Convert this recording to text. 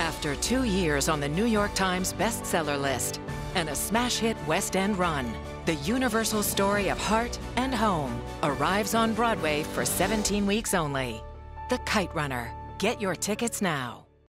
After two years on the New York Times bestseller list and a smash hit West End run, the universal story of heart and home arrives on Broadway for 17 weeks only. The Kite Runner. Get your tickets now.